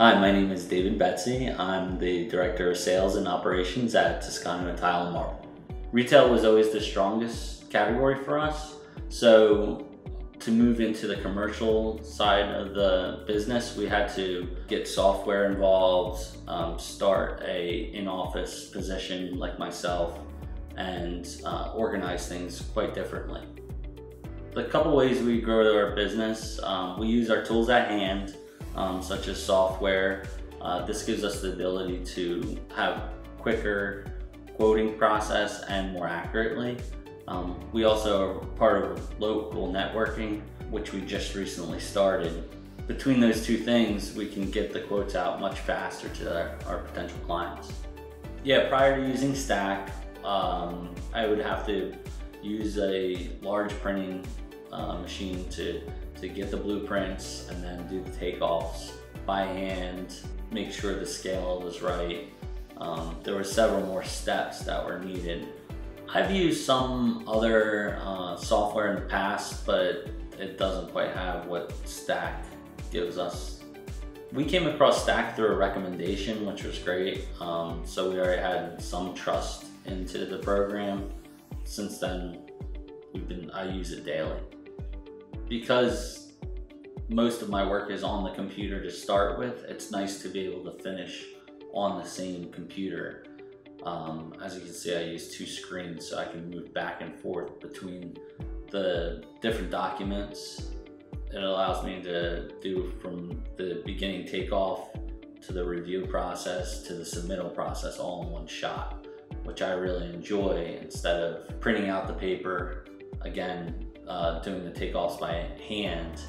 Hi, my name is David Betsy. I'm the Director of Sales and Operations at Toscano Tile and Marble. Retail was always the strongest category for us, so to move into the commercial side of the business, we had to get software involved, um, start a in-office position like myself, and uh, organize things quite differently. The couple ways we grow our business, um, we use our tools at hand, um, such as software. Uh, this gives us the ability to have quicker quoting process and more accurately. Um, we also are part of local networking, which we just recently started. Between those two things, we can get the quotes out much faster to our, our potential clients. Yeah, prior to using Stack, um, I would have to use a large printing uh, machine to to get the blueprints and then do the takeoffs by hand, make sure the scale was right. Um, there were several more steps that were needed. I've used some other uh, software in the past, but it doesn't quite have what Stack gives us. We came across Stack through a recommendation, which was great. Um, so we already had some trust into the program. Since then, we've been I use it daily because most of my work is on the computer to start with, it's nice to be able to finish on the same computer. Um, as you can see, I use two screens so I can move back and forth between the different documents. It allows me to do from the beginning takeoff to the review process to the submittal process all in one shot, which I really enjoy instead of printing out the paper again uh, doing the takeoffs by hand,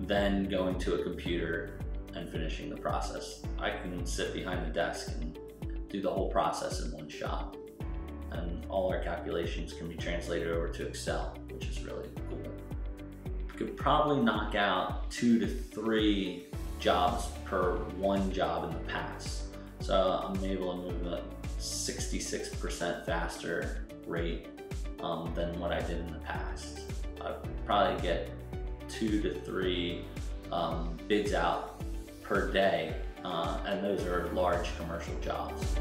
then going to a computer and finishing the process. I can sit behind the desk and do the whole process in one shot. And all our calculations can be translated over to Excel, which is really cool. Could probably knock out two to three jobs per one job in the past. So I'm able to move at 66% faster rate um, than what I did in the past. I probably get two to three um, bids out per day, uh, and those are large commercial jobs.